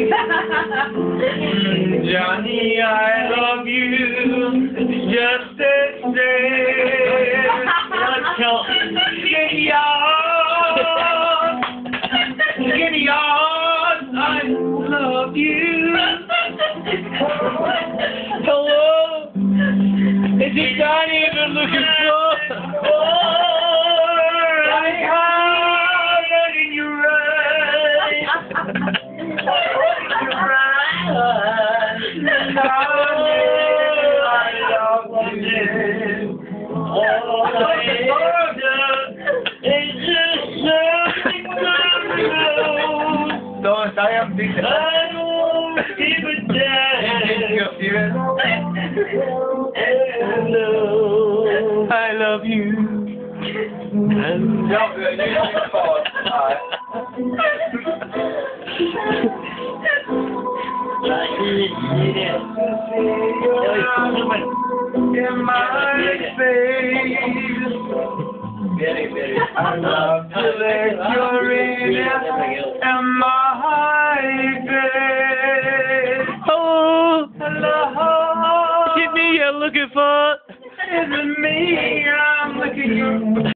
Johnny, I love you just go. Skinny on. Skinny on. I love you. Hello. Is it Johnny you've been looking for? I have it in your Don't I am big. I don't give a damn. I love you. And in my face. I love to let your in in my bed. Hello. Hello. Me you're looking for. Is me? I'm looking you.